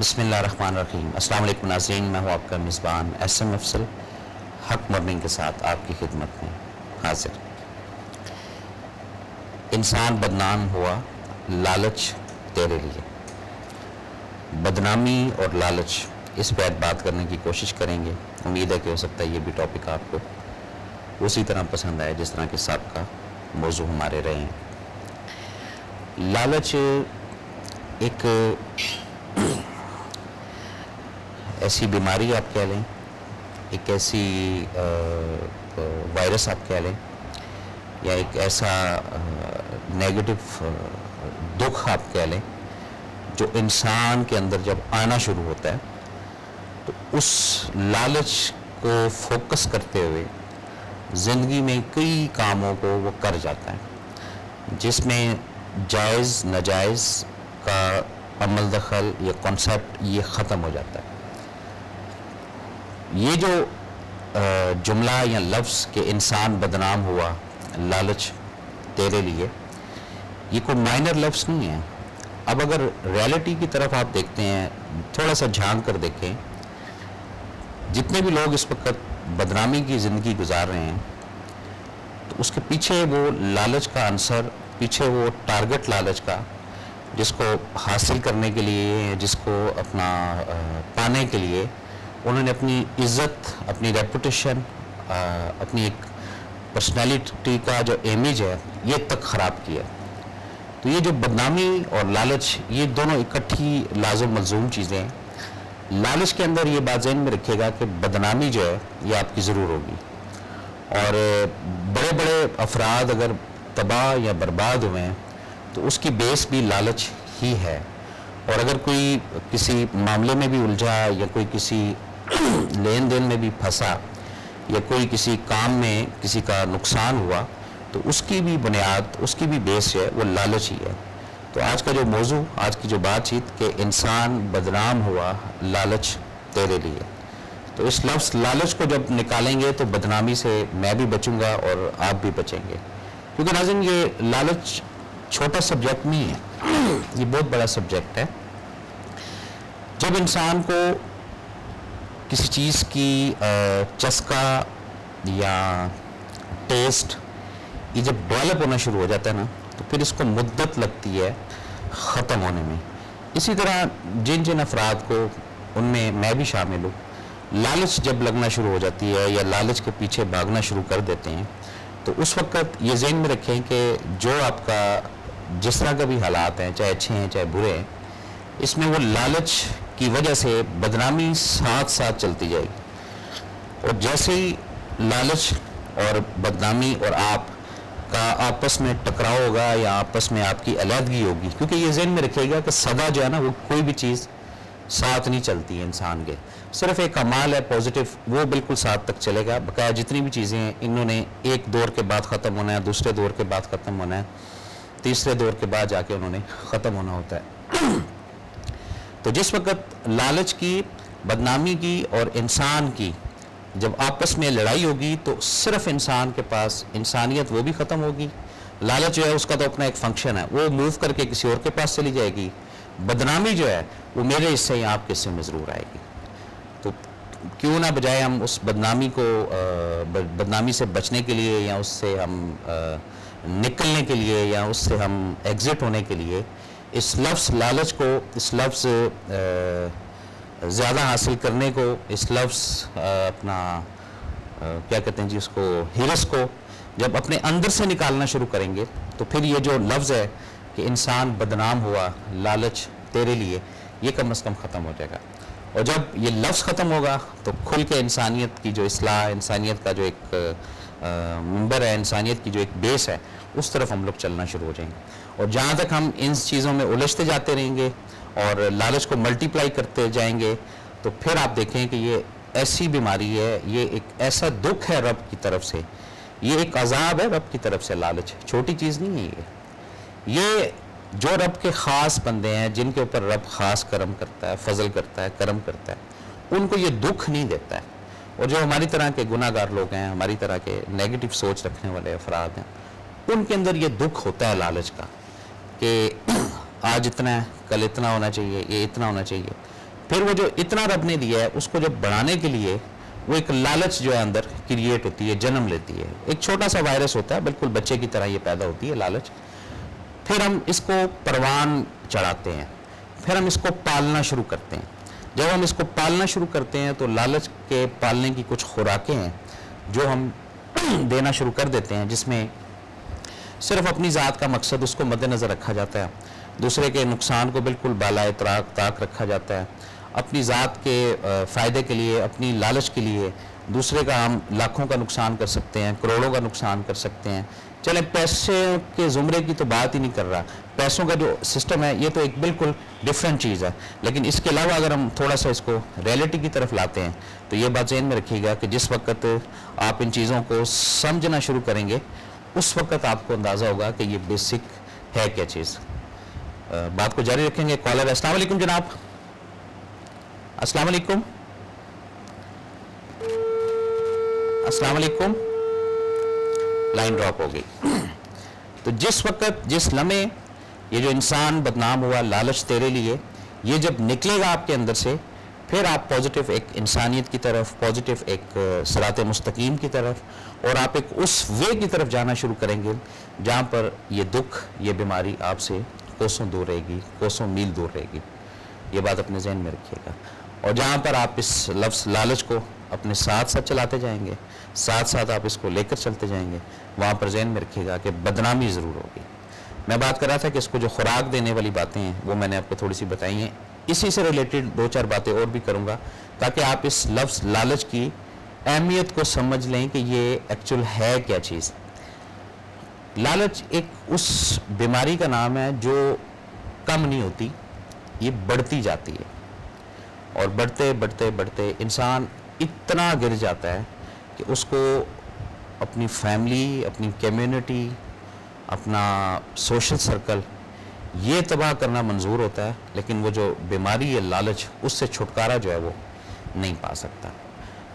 बसमीम अल्लाम नाजरीन, मैं हूँ आपका मेज़बान एस एम अफसल हक मॉर्निंग के साथ आपकी खिदमत में हाजिर। इंसान बदनाम हुआ लालच तेरे लिए। बदनामी और लालच इस पर बात करने की कोशिश करेंगे। उम्मीद है कि हो सकता है ये भी टॉपिक आपको उसी तरह पसंद आए, जिस तरह के सबका मौजू हमारे रहे हैं। लालच एक ऐसी बीमारी आप कह लें, एक ऐसी वायरस आप कह लें, या एक ऐसा नेगेटिव दुख आप कह लें, जो इंसान के अंदर जब आना शुरू होता है तो उस लालच को फोकस करते हुए ज़िंदगी में कई कामों को वो कर जाता है, जिसमें जायज़, नाजायज़ का अमल दखल या कॉन्सेप्ट ये ख़त्म हो जाता है। ये जो जुमला या लफ्ज़ के इंसान बदनाम हुआ, लालच तेरे लिए, ये कोई माइनर लफ्ज़ नहीं है। अब अगर रियलिटी की तरफ़ आप देखते हैं, थोड़ा सा झाँक कर देखें, जितने भी लोग इस वक्त बदनामी की ज़िंदगी गुजार रहे हैं तो उसके पीछे वो लालच का आंसर, पीछे वो टारगेट लालच का, जिसको हासिल करने के लिए, जिसको अपना पाने के लिए उन्होंने अपनी इज़्ज़त, अपनी रेपुटेशन अपनी एक पर्सनैलिटी का जो इमेज है, ये तक ख़राब किया तो ये जो बदनामी और लालच, ये दोनों इकट्ठी लाजम मलजूम चीज़ें हैं। लालच के अंदर ये बात जहन में रखेगा कि बदनामी जो है, ये आपकी ज़रूर होगी। और बड़े बड़े अफराद अगर तबाह या बर्बाद हुए हैं तो उसकी बेस भी लालच ही है। और अगर कोई किसी मामले में भी उलझा या कोई किसी लेन देन में भी फंसा या कोई किसी काम में किसी का नुकसान हुआ तो उसकी भी बुनियाद, उसकी भी बेस है, वो लालच ही है। तो आज का जो मौजू, आज की जो बातचीत कि इंसान बदनाम हुआ, लालच तेरे लिए। तो इस लफ्ज़, लालच को जब निकालेंगे तो बदनामी से मैं भी बचूँगा और आप भी बचेंगे। क्योंकि नाजिन, ये लालच छोटा सब्जेक्ट नहीं है। ये बहुत बड़ा सब्जेक्ट है। जब इंसान को किसी चीज़ की चस्का या टेस्ट ये जब डेवलप होना शुरू हो जाता है ना तो फिर इसको मुद्दत लगती है ख़त्म होने में। इसी तरह जिन जिन अफराद को उनमें मैं भी शामिल हूँ, लालच जब लगना शुरू हो जाती है या लालच के पीछे भागना शुरू कर देते हैं तो उस वक्त ये जहन में रखें कि जो आपका जिस तरह का भी हालात हैं, चाहे अच्छे हैं, चाहे बुरे हैं, इसमें वो लालच की वजह से बदनामी साथ साथ चलती जाएगी। और जैसे ही लालच और बदनामी और आप का आपस में टकराव होगा या आपस में आपकी अलहदगी होगी, क्योंकि ये जहन में रखेगा कि सदा जो है ना वो कोई भी चीज़ साथ नहीं चलती है इंसान के। सिर्फ़ एक कमाल है पॉजिटिव वो बिल्कुल साथ तक चलेगा। बकाया जितनी भी चीज़ें हैं, इन्होंने एक दौर के बाद ख़त्म होना है, दूसरे दौर के बाद ख़त्म होना है, तीसरे दौर के बाद जाके उन्होंने ख़त्म होना होता है। तो जिस वक्त लालच की, बदनामी की और इंसान की जब आपस में लड़ाई होगी तो सिर्फ़ इंसान के पास इंसानियत वो भी ख़त्म होगी। लालच जो है, उसका तो अपना एक फ़ंक्शन है। वो मूव करके किसी और के पास चली जाएगी। बदनामी जो है, वो मेरे हिस्से या आपके हिस्से में ज़रूर आएगी। तो क्यों ना बजाय हम उस बदनामी को बदनामी से बचने के लिए या उससे हम निकलने के लिए या उससे हम एग्ज़िट होने के लिए इस लफ्स लालच को, इस लफ्ज़ ज़्यादा हासिल करने को, इस लफ्स अपना क्या कहते हैं जी उसको, हिरस को जब अपने अंदर से निकालना शुरू करेंगे तो फिर ये जो लफ्ज़ है कि इंसान बदनाम हुआ, लालच तेरे लिए, ये कम अज़ कम ख़त्म हो जाएगा। और जब ये लफ्ज़ ख़त्म होगा तो खुल के इंसानियत की जो असलाह इंसानियत का जो एक मंबर है, इंसानियत की जो एक बेस है, उस तरफ़ हम लोग चलना शुरू हो जाएँगे। और जहाँ तक हम इन चीज़ों में उलझते जाते रहेंगे और लालच को मल्टीप्लाई करते जाएँगे तो फिर आप देखें कि ये ऐसी बीमारी है, ये एक ऐसा दुख है रब की तरफ़ से। ये एक अजाब है रब की तरफ़ से लालच छोटी चीज़ नहीं है ये। ये जो रब के ख़ास बंदे हैं, जिनके ऊपर रब ख़ास करम करता है, फजल करता है, करम करता है, उनको ये दुख नहीं देता है। और जो हमारी तरह के गुनागार लोग हैं, हमारी तरह के नेगेटिव सोच रखने वाले अफराद हैं, उनके अंदर ये दुख होता है लालच का कि आज इतना है, कल इतना होना चाहिए, ये इतना होना चाहिए। फिर वो जो इतना रब ने दिया है, उसको जब बढ़ाने के लिए वो एक लालच जो है अंदर क्रिएट होती है, जन्म लेती है। एक छोटा सा वायरस होता है, बिल्कुल बच्चे की तरह ये पैदा होती है लालच। फिर हम इसको परवान चढ़ाते हैं, फिर हम इसको पालना शुरू करते हैं। जब हम इसको पालना शुरू करते हैं तो लालच के पालने की कुछ खुराकें हैं, जो हम देना शुरू कर देते हैं, जिसमें सिर्फ़ अपनी ज़ात का मकसद उसको मद्देनज़र रखा जाता है। दूसरे के नुकसान को बिल्कुल बालाए तराक, ताक रखा जाता है। अपनी ज़ात के फ़ायदे के लिए, अपनी लालच के लिए दूसरे का हम लाखों का नुकसान कर सकते हैं, करोड़ों का नुकसान कर सकते हैं। चले, पैसे के ज़ुमरे की तो बात ही नहीं कर रहा। पैसों का जो सिस्टम है, ये तो एक बिल्कुल डिफरेंट चीज़ है। लेकिन इसके अलावा अगर हम थोड़ा सा इसको रियलिटी की तरफ़ लाते हैं तो ये बात जहन में रखिएगा कि जिस वक्त आप इन चीज़ों को समझना शुरू करेंगे, उस वक्त आपको अंदाज़ा होगा कि ये बेसिक है क्या चीज़। बात को जारी रखेंगे। कॉलर अस्सलाम जनाब। अस्सलाम वालेकुम अस्सलाम वालेकुम लाइन ड्रॉप हो गई। तो जिस वक्त, जिस लम्हे ये जो इंसान बदनाम हुआ, लालच तेरे लिए, ये जब निकलेगा आपके अंदर से, फिर आप पॉजिटिव एक इंसानियत की तरफ़ पॉजिटिव एक सरात मुस्तकीम की तरफ़ और आप एक उस वे की तरफ़ जाना शुरू करेंगे, जहाँ पर ये दुख, ये बीमारी आपसे कोसों दूर रहेगी, कोसों मील दूर रहेगी। ये बात अपने जहन में रखिएगा। और जहाँ पर आप इस लफ्स लालच को अपने साथ साथ चलाते जाएँगे, साथ साथ आप इसको लेकर चलते जाएँगे, वहाँ पर जहन में रखिएगा कि बदनामी ज़रूर होगी। मैं बात कर रहा था कि इसको जो खुराक देने वाली बातें हैं, वो मैंने आपको थोड़ी सी बताई हैं। इसी से रिलेटेड दो चार बातें और भी करूँगा, ताकि आप इस लफ्स लालच की अहमियत को समझ लें कि ये एक्चुअल है क्या चीज़। लालच एक उस बीमारी का नाम है जो कम नहीं होती, ये बढ़ती जाती है। और बढ़ते बढ़ते बढ़ते इंसान इतना गिर जाता है कि उसको अपनी फैमिली, अपनी कम्युनिटी, अपना सोशल सर्कल ये तबाह करना मंजूर होता है, लेकिन वो जो बीमारी है लालच, उससे छुटकारा जो है वो नहीं पा सकता।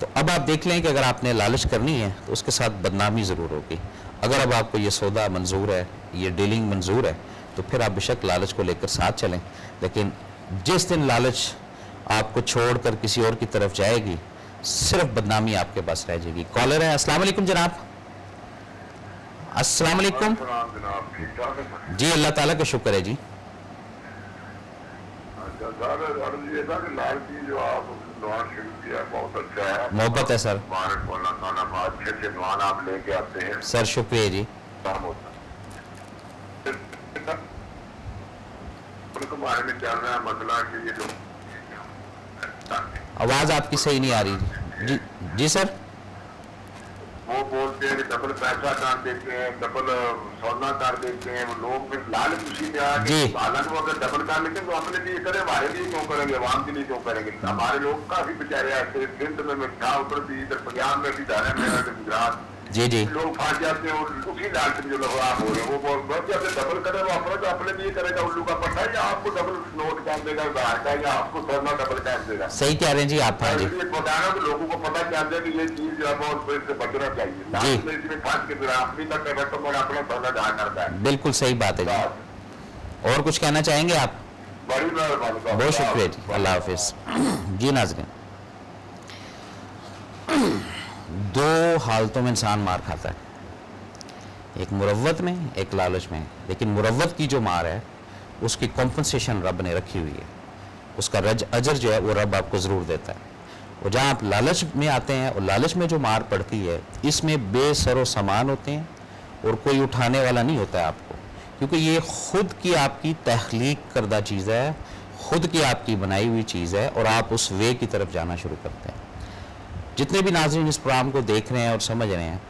तो अब आप देख लें कि अगर आपने लालच करनी है तो उसके साथ बदनामी ज़रूर होगी। अगर अब आपको ये सौदा मंजूर है, ये डीलिंग मंजूर है तो फिर आप बेशक लालच को लेकर साथ चलें। लेकिन जिस दिन लालच आपको छोड़कर किसी और की तरफ़ जाएगी, सिर्फ़ बदनामी आपके पास रह जाएगी। कॉलर है, अस्सलाम वालेकुम जनाब। अस्सलाम वालेकुम। जी, अल्लाह ताला का शुक्र है जी। मोहब्बत है, सर। सर, शुक्रिया जी। बारे में चल रहा है? मसला कि ये जो आवाज़ आपकी सही नहीं आ रही। जी जी सर? वो बोलते हैं कि डबल पैसा कर देते हैं डबल सोना कर देते हैं वो लोग फिर लाल खुशी में आके गए हालाँकि वो अगर डबल कर लेते हैं तो अपने लिए करें हमारे लिए क्यों करेंगे आवाम के लिए क्यों करेंगे? हमारे लोग काफ़ी बेचारे ऐसे सिंध में मिठा उत्तर इधर पंजाब में भी धारा में गुजरात। जी जी। लोग फंस जाते हैं और उसी लाल से जो लोग आप हो रहे हैं वो बहुत बहुत ज़्यादा डबल करे वो अपने तो अपने लिए करेगा उल्लू का पट्टा या आपको डबल नोट कर देगा उधार का या आपको सोना डबल कर देगा? सही कह रहे हैं जी आप हाँ जी। बताना तो लोगों को पता चल जाए कि ये चीज़ जो है बहुत फिर से बचना चाहिए। इसमें फंस के फिर अपनी तक रकम और अपना सोना जहाँ करता है। बिल्कुल सही बात है और कुछ कहना चाहेंगे आप? बड़ी बहुत शुक्रिया जी। अल्लाह हाफिज। जी नाजरीन। दो हालतों में इंसान मार खाता है। एक मुरवत में, एक लालच में। लेकिन मुरवत की जो मार है, उसकी कॉम्पनसेशन रब ने रखी हुई है। उसका रज, अजर जो है, वो रब आपको ज़रूर देता है। और जहाँ आप लालच में आते हैं, और लालच में जो मार पड़ती है, इसमें बेसरो सामान होते हैं, और कोई उठाने वाला नहीं होता है आपको। क्योंकि ये खुद की आपकी तख्लीक करदा चीज़ है, खुद की आपकी बनाई हुई चीज़ है, और आप उस वे की तरफ़ जाना शुरू करते हैं। जितने भी नाजरीन इस प्रोग्राम को देख रहे हैं और समझ रहे हैं,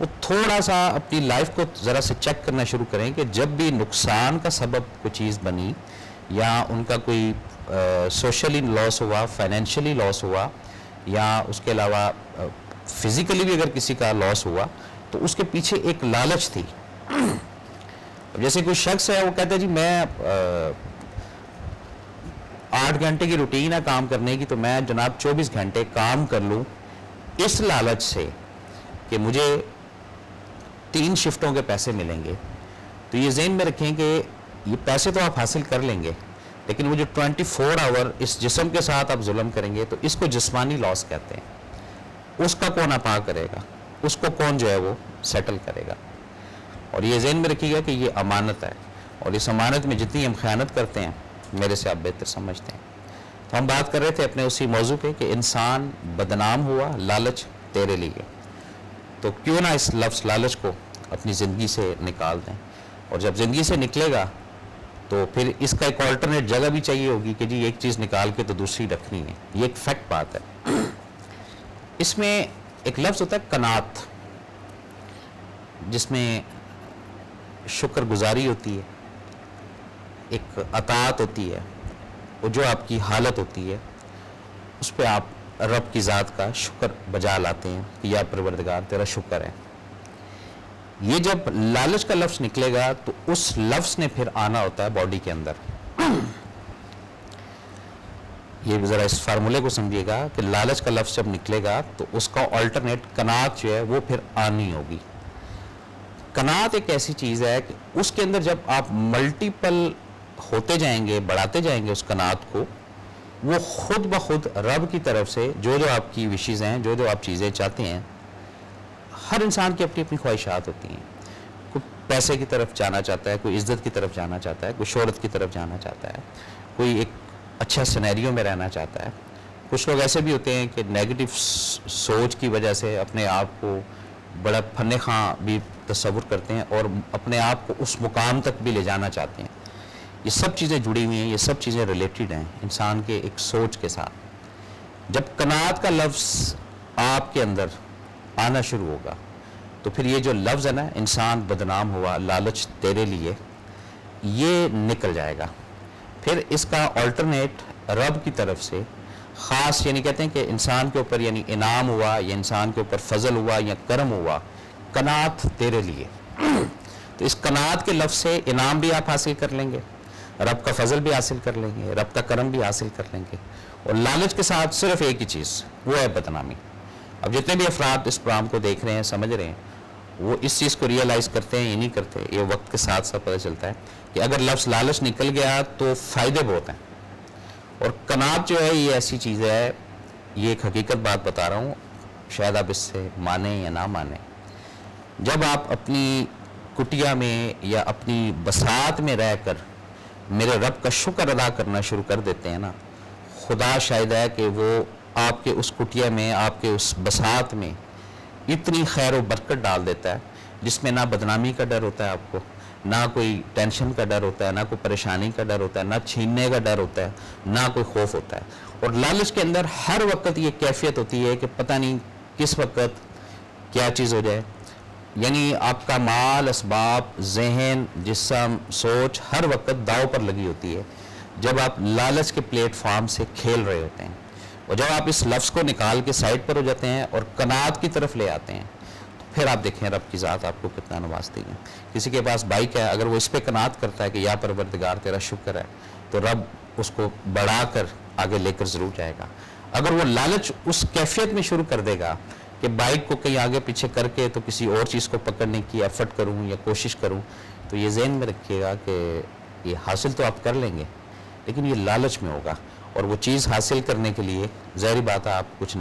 वो थोड़ा सा अपनी लाइफ को ज़रा से चेक करना शुरू करें कि जब भी नुकसान का सबब कोई चीज़ बनी या उनका कोई सोशली लॉस हुआ फाइनेंशियली लॉस हुआ या उसके अलावा फिज़िकली भी अगर किसी का लॉस हुआ तो उसके पीछे एक लालच थी। जैसे कोई शख्स है, वो कहता है, जी, मैं आठ घंटे की रूटीन है काम करने की तो मैं जनाब 24 घंटे काम कर लूँ इस लालच से कि मुझे तीन शिफ्टों के पैसे मिलेंगे। तो ये जेन में रखें कि ये पैसे तो आप हासिल कर लेंगे, लेकिन वो जो 24 आवर इस जिसम के साथ आप जुल्म करेंगे तो इसको जिस्मानी लॉस कहते हैं। उसका कौन अपा करेगा? उसको कौन जो है वो सेटल करेगा? और ये जहन में रखिएगा कि ये अमानत है। और इस अमानत में जितनी हम ख्यानत करते हैं, मेरे से आप बेहतर समझते हैं। तो हम बात कर रहे थे अपने उसी मौजू पे कि इंसान बदनाम हुआ, लालच तेरे लिए। तो क्यों ना इस लफ्ज़, लालच को अपनी ज़िंदगी से निकाल दें? और जब ज़िंदगी से निकलेगा तो फिर इसका एक ऑल्टरनेट जगह भी चाहिए होगी कि जी एक चीज़ निकाल के तो दूसरी रखनी है। ये एक फैक्ट बात है। इसमें एक लफ्ज़ होता है कनात, जिसमें शुक्रगुजारी होती है, एक अतात होती है। वो जो आपकी हालत होती है, उस पर आप रब की ज़ात का शुक्र बजा लाते हैं कि या परवरदिगार, तेरा शुक्र है। ये जब लालच का लफ्ज़ निकलेगा तो उस लफ्ज़ ने फिर आना होता है बॉडी के अंदर। ये ज़रा इस फार्मूले को समझिएगा कि लालच का लफ्ज़ जब निकलेगा तो उसका ऑल्टरनेट कनात जो है, वो फिर आनी होगी। कनात एक ऐसी चीज़ है कि उसके अंदर जब आप मल्टीपल होते जाएँगे, बढ़ाते जाएँगे उस कनात को, वो खुद ब खुद रब की तरफ़ से जो जो आपकी विशेज़ हैं, जो जो आप चीज़ें चाहते हैं, हर इंसान की अपनी अपनी ख्वाहिशात होती हैं। कोई पैसे की तरफ़ जाना चाहता है, कोई इज़्ज़त की तरफ़ जाना चाहता है, कोई शहरत की तरफ़ जाना चाहता है, कोई एक अच्छा सिनेरियो में रहना चाहता है। कुछ लोग ऐसे भी होते हैं कि नेगेटिव सोच की वजह से अपने आप को बड़ा फन खां भी तस्वुर करते हैं और अपने आप को उस मुकाम तक भी ले जाना चाहते हैं। ये सब चीज़ें जुड़ी हुई हैं, ये सब चीज़ें रिलेटेड हैं इंसान के एक सोच के साथ। जब कनात का लफ्ज़ आपके अंदर आना शुरू होगा तो फिर ये जो लफ्ज़ है ना, इंसान बदनाम हुआ, लालच तेरे लिए, ये निकल जाएगा। फिर इसका ऑल्टरनेट रब की तरफ़ से ख़ास यानी कहते हैं कि इंसान के ऊपर यानी इनाम हुआ, या इंसान के ऊपर फजल हुआ, या करम हुआ, कनात तेरे लिए। तो इस कनात के लफ्ज़ से इनाम भी आप हासिल कर लेंगे। रब का फजल भी हासिल कर लेंगे, रब का करम भी हासिल कर लेंगे। और लालच के साथ सिर्फ़ एक ही चीज़, वो है बदनामी। अब जितने भी अफराद इस प्रोग्राम को देख रहे हैं, समझ रहे हैं, वो इस चीज़ को रियलाइज़ करते हैं, ये नहीं करते, ये वक्त के साथ साथ पता चलता है कि अगर लफ्ज़ लालच निकल गया तो फ़ायदे बहुत हैं। और कनात जो है, ये ऐसी चीज़ है, ये एक हकीकत बात बता रहा हूँ, शायद आप इससे माने या ना माने। जब आप अपनी कुटिया में या अपनी बसात में रहकर मेरे रब का शुक्र अदा करना शुरू कर देते हैं ना। खुदा शायद है कि वो आपके उस कुटिया में, आपके उस बसात में इतनी खैर व बरकत डाल देता है, जिसमें ना बदनामी का डर होता है आपको, ना कोई टेंशन का डर होता है, ना कोई परेशानी का डर होता है, ना छीनने का डर होता है, ना कोई खौफ होता है। और लालच के अंदर हर वक्त ये कैफियत होती है कि पता नहीं किस वक्त क्या चीज़ हो जाए। यानी आपका माल इसबाब जहन, जिसम, सोच हर वक्त दाव पर लगी होती है। जब आप लालच के प्लेटफॉर्म से खेल रहे होते हैं और जब आप इस लफ्ज़ को निकाल के साइड पर हो जाते हैं और कनात की तरफ़ ले आते हैं तो फिर आप देखें रब की ज़ात आपको कितना नवाजती है। किसी के पास बाइक है, अगर वो इस पर कनात करता है कि या परवरदिगार, तेरा शुक्र है तो रब उसको बढ़ाकर आगे लेकर ज़रूर जाएगा। अगर वो लालच उस कैफियत में शुरू कर देगा कि बाइक को कहीं आगे पीछे करके तो किसी और चीज़ को पकड़ने की एफर्ट करूँ या कोशिश करूँ तो ये जहन में रखिएगा कि ये हासिल तो आप कर लेंगे, लेकिन ये लालच में होगा। और वो चीज़ हासिल करने के लिए ज़हरी बात है, आप कुछ